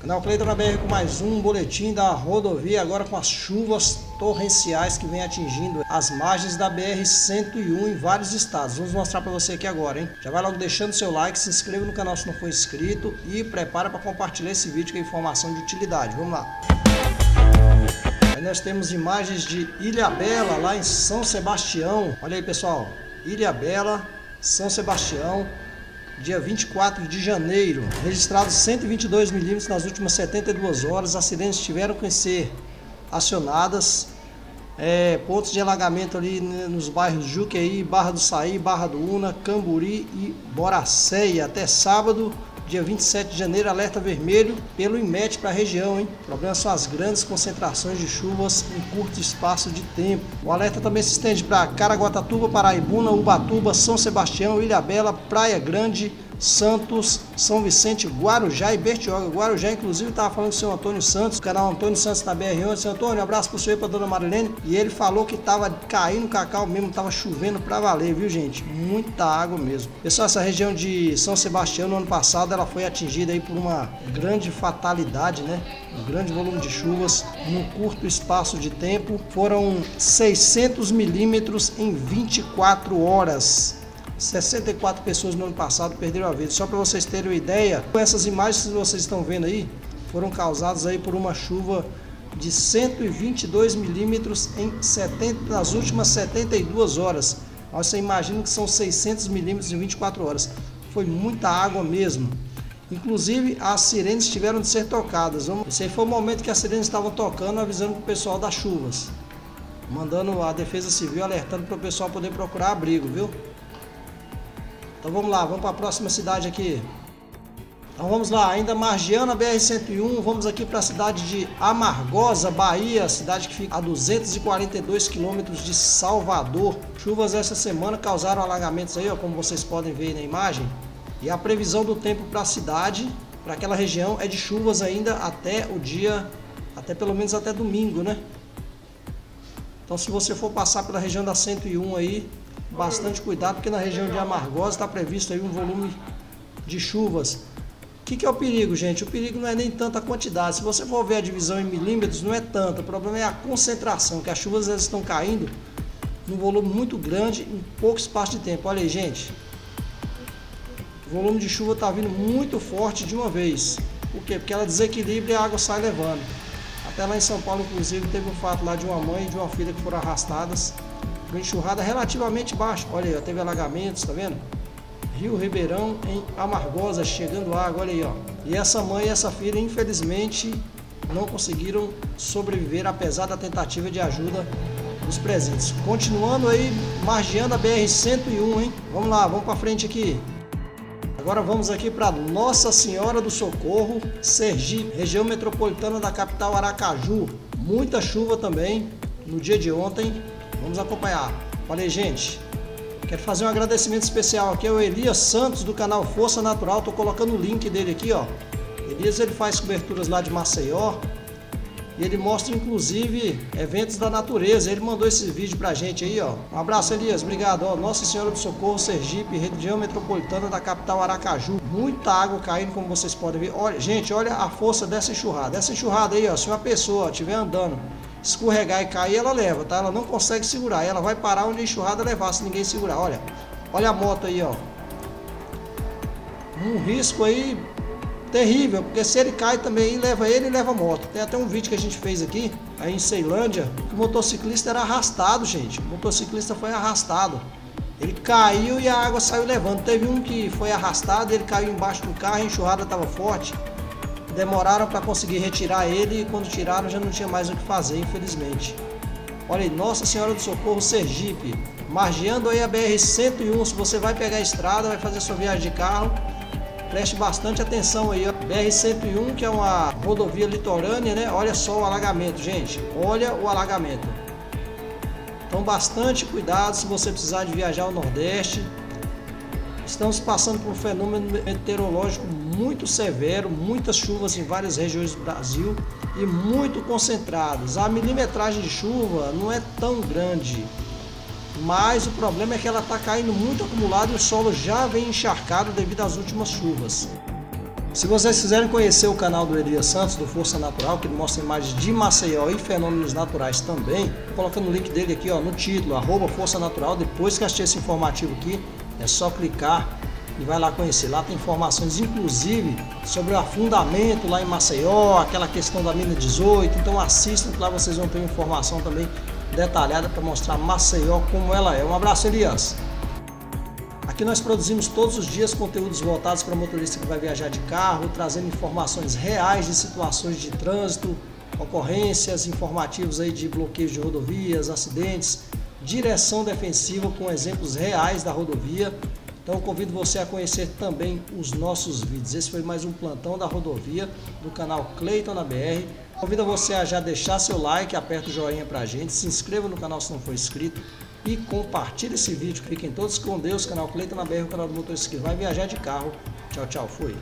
Canal Cleiton na BR com mais um boletim da rodovia, agora com as chuvas torrenciais que vem atingindo as margens da BR-101 em vários estados. Vamos mostrar para você aqui agora, hein? Já vai logo deixando seu like, se inscreva no canal se não for inscrito e prepara para compartilhar esse vídeo com informação de utilidade. Vamos lá! Aí nós temos imagens de Ilha Bela, lá em São Sebastião. Olha aí, pessoal. Ilha Bela, São Sebastião dia 24 de janeiro, registrados 122 milímetros nas últimas 72 horas. As sirenes tiveram que ser acionadas. É, pontos de alagamento ali nos bairros Juqueí, Barra do Saí, Barra do Una, Camburi e Boracéia. Até sábado, dia 27 de janeiro, alerta vermelho pelo IMET para a região. Hein? O problema são as grandes concentrações de chuvas em curto espaço de tempo. O alerta também se estende para Caraguatatuba, Paraibuna, Ubatuba, São Sebastião, Ilhabela, Praia Grande, Santos, São Vicente, Guarujá e Bertioga. Guarujá, inclusive, estava falando com o seu Antônio Santos, o canal Antônio Santos da BR11. Seu Antônio, um abraço para o senhor e para dona Marilene. E ele falou que estava caindo cacau mesmo, estava chovendo para valer, viu, gente? Muita água mesmo. Pessoal, essa região de São Sebastião, no ano passado, ela foi atingida aí por uma grande fatalidade, né? Um grande volume de chuvas num curto espaço de tempo. Foram 600 milímetros em 24 horas. 64 pessoas no ano passado perderam a vida. Só para vocês terem uma ideia, essas imagens que vocês estão vendo aí foram causadas aí por uma chuva de 122 milímetros em 70, nas últimas 72 horas. Você imagina que são 600 milímetros em 24 horas. Foi muita água mesmo. Inclusive, as sirenes tiveram de ser tocadas. Esse foi o momento que as sirenes estavam tocando, avisando o pessoal das chuvas. Mandando a Defesa Civil alertando para o pessoal poder procurar abrigo, viu? Então vamos lá, vamos para a próxima cidade aqui. Então vamos lá, ainda margeando a BR-101, vamos aqui para a cidade de Amargosa, Bahia, cidade que fica a 242 quilômetros de Salvador. Chuvas essa semana causaram alagamentos aí, ó, como vocês podem ver na imagem. E a previsão do tempo para a cidade, para aquela região, é de chuvas ainda até o dia, até pelo menos até domingo, né? Então se você for passar pela região da 101 aí, bastante cuidado, porque na região de Amargosa está previsto aí um volume de chuvas. O que, que, é o perigo, gente? O perigo não é nem tanta quantidade. Se você for ver a divisão em milímetros, não é tanto. O problema é a concentração, que as chuvas elas estão caindo num volume muito grande em pouco espaço de tempo. Olha aí, gente. O volume de chuva está vindo muito forte de uma vez. Por quê? Porque ela desequilibra e a água sai levando. Até lá em São Paulo, inclusive, teve um fato lá de uma mãe e de uma filha que foram arrastadas uma enxurrada relativamente baixa. Olha aí, ó, teve alagamentos, tá vendo? Rio Ribeirão em Amargosa, chegando água, olha aí, ó. E essa mãe e essa filha, infelizmente, não conseguiram sobreviver, apesar da tentativa de ajuda dos presentes. Continuando aí, margeando a BR-101, hein? Vamos lá, vamos para frente aqui. Agora vamos aqui para Nossa Senhora do Socorro, Sergipe, região metropolitana da capital Aracaju. Muita chuva também no dia de ontem, Vamos acompanhar. Falei, gente. Quero fazer um agradecimento especial aqui ao Elias Santos do canal Força Natural. Tô colocando o link dele aqui, ó. Elias ele faz coberturas lá de Maceió. E ele mostra inclusive eventos da natureza. Ele mandou esse vídeo pra gente aí, ó. Um abraço, Elias. Obrigado. Ó, Nossa Senhora do Socorro, Sergipe, região metropolitana da capital Aracaju. Muita água caindo, como vocês podem ver. Olha, gente, olha a força dessa enxurrada. Essa enxurrada aí, ó, se uma pessoa estiver andando escorregar e cair, ela leva, tá? Ela não consegue segurar. Ela vai parar onde a enxurrada levar, se ninguém segurar. Olha, olha a moto aí, ó. Um risco aí terrível, porque se ele cai também, leva ele e leva a moto. Tem até um vídeo que a gente fez aqui, aí em Ceilândia, que o motociclista era arrastado, gente. O motociclista foi arrastado. Ele caiu e a água saiu levando. Teve um que foi arrastado, ele caiu embaixo do carro, a enxurrada estava forte. Demoraram para conseguir retirar ele e quando tiraram já não tinha mais o que fazer, infelizmente. Olha aí, Nossa Senhora do Socorro Sergipe, margeando aí a BR-101. Se você vai pegar a estrada, vai fazer sua viagem de carro, preste bastante atenção aí. BR-101, que é uma rodovia litorânea, né? Olha só o alagamento, gente. Olha o alagamento. Então, bastante cuidado se você precisar de viajar ao Nordeste. Estamos passando por um fenômeno meteorológico muito severo, muitas chuvas em várias regiões do Brasil e muito concentradas. A milimetragem de chuva não é tão grande, mas o problema é que ela está caindo muito acumulada e o solo já vem encharcado devido às últimas chuvas. Se vocês quiserem conhecer o canal do Elias Santos, do Força Natural, que mostra imagens de Maceió e fenômenos naturais também, colocando o link dele aqui ó, no título, arroba Força Natural. Depois que assistir esse informativo aqui, é só clicar e vai lá conhecer. Lá tem informações, inclusive, sobre o afundamento lá em Maceió, aquela questão da mina 18. Então assistam, que lá vocês vão ter informação também detalhada para mostrar Maceió como ela é. Um abraço, Elias! Aqui nós produzimos todos os dias conteúdos voltados para motorista que vai viajar de carro, trazendo informações reais de situações de trânsito, ocorrências, informativos aí de bloqueios de rodovias, acidentes, direção defensiva com exemplos reais da rodovia. Então convido você a conhecer também os nossos vídeos. Esse foi mais um plantão da rodovia do canal Cleiton na BR. Convido você a já deixar seu like, aperta o joinha pra gente, se inscreva no canal se não for inscrito e compartilhe esse vídeo. Fiquem todos com Deus, canal Cleiton na BR, o canal do motorista que vai viajar de carro. Tchau, tchau, fui.